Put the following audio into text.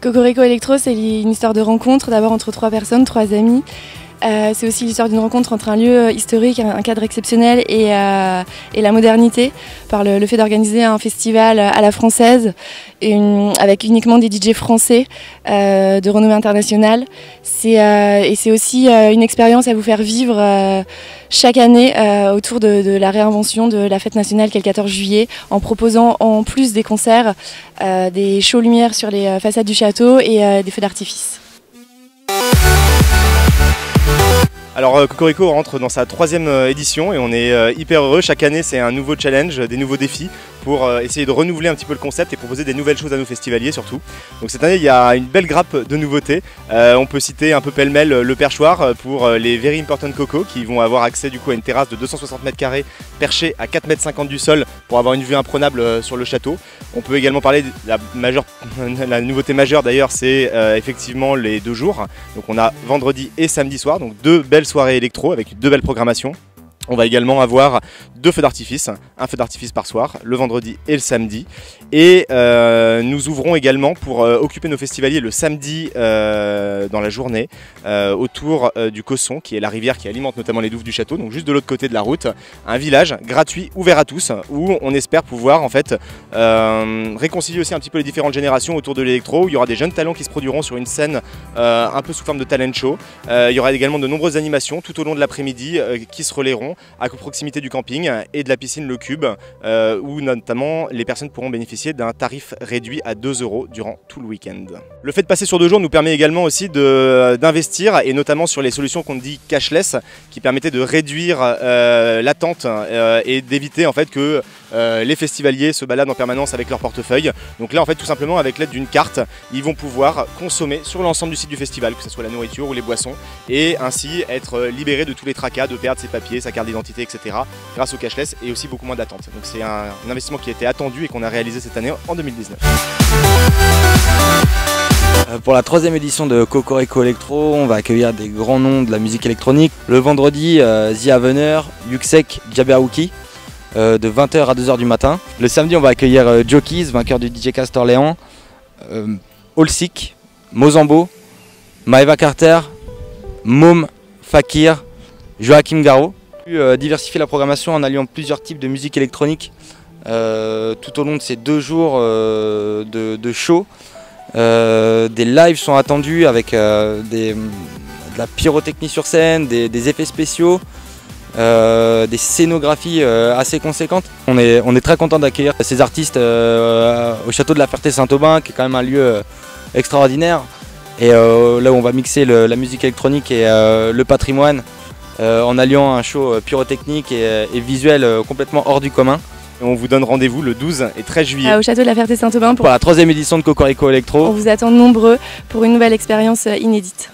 Cocorico Electro, c'est une histoire de rencontre, d'abord entre trois personnes, trois amis. Euh, c'est aussi l'histoire d'une rencontre entre un lieu historique, un, cadre exceptionnel et, euh, la modernité, par le, fait d'organiser un festival à la française avec uniquement des DJ français euh, de renommée internationale. et c'est aussi une expérience à vous faire vivre chaque année autour de, la réinvention de la fête nationale qui est le 14 juillet, en proposant en plus des concerts des shows lumière sur les façades du château et des feux d'artifice. Alors euh, Cocorico rentre dans sa troisième euh, édition et on est euh, hyper heureux. Chaque année c'est un nouveau challenge, des nouveaux défis pour euh, essayer de renouveler un petit peu le concept et proposer des nouvelles choses à nos festivaliers surtout. Donc cette année il y a une belle grappe de nouveautés. Euh, on peut citer un peu pêle-mêle le perchoir pour euh, les Very Important Coco qui vont avoir accès du coup à une terrasse de 260 mètres carrés perchée à 4 mètres 50 du sol pour avoir une vue imprenable sur le château. On peut également parler de la nouveauté majeure d'ailleurs c'est effectivement les deux jours. Donc on a vendredi et samedi soir, donc deux belles soirées électro avec deux belles programmations. On va également avoir deux feux d'artifice, un feu d'artifice par soir, le vendredi et le samedi. Et euh, nous ouvrons également pour euh, occuper nos festivaliers le samedi euh, dans la journée autour du Cosson, qui est la rivière qui alimente notamment les douves du château, donc juste de l'autre côté de la route, un village gratuit, ouvert à tous, où on espère pouvoir en fait réconcilier aussi un petit peu les différentes générations autour de l'électro, il y aura des jeunes talents qui se produiront sur une scène un peu sous forme de talent show. il y aura également de nombreuses animations tout au long de l'après-midi qui se relayeront à proximité du camping et de la piscine Le Cube, euh, où notamment les personnes pourront bénéficier d'un tarif réduit à 2 euros durant tout le week-end. Le fait de passer sur deux jours nous permet également aussi d'investir, et notamment sur les solutions qu'on dit cashless, qui permettaient de réduire euh, l'attente euh, et d'éviter en fait que les festivaliers se baladent en permanence avec leur portefeuille. Donc là en fait tout simplement avec l'aide d'une carte, ils vont pouvoir consommer sur l'ensemble du site du festival, que ce soit la nourriture ou les boissons, et ainsi être libérés de tous les tracas, de perdre ses papiers, sa carte d'identité, etc. grâce au cashless et aussi beaucoup moins d'attente. Donc c'est un, investissement qui a été attendu et qu'on a réalisé cette année en 2019. Euh, pour la troisième édition de Cocorico Electro, on va accueillir des grands noms de la musique électronique. Le vendredi, euh, The Avener, Yuxek, Jabberwocky, euh, de 20h à 2h du matin. Le samedi, on va accueillir Jokies, vainqueur du DJ Castor Léon, Allsick, Mozambo, Maeva Carter, Mom, Fakir, Joachim Garo. Euh, diversifier la programmation en alliant plusieurs types de musique électronique euh, tout au long de ces deux jours euh, de, show. des lives sont attendus avec de la pyrotechnie sur scène, des, effets spéciaux, des scénographies assez conséquentes. On est, très content d'accueillir ces artistes au château de la Ferté-Saint-Aubin, qui est quand même un lieu extraordinaire. Et là où on va mixer la musique électronique et le patrimoine en alliant un show euh, pyrotechnique et, euh, visuel complètement hors du commun. on vous donne rendez-vous le 12 et 13 juillet. au château de la Ferté-Saint-Aubin pour... la troisième édition de Cocorico Electro. On vous attend nombreux pour une nouvelle expérience inédite.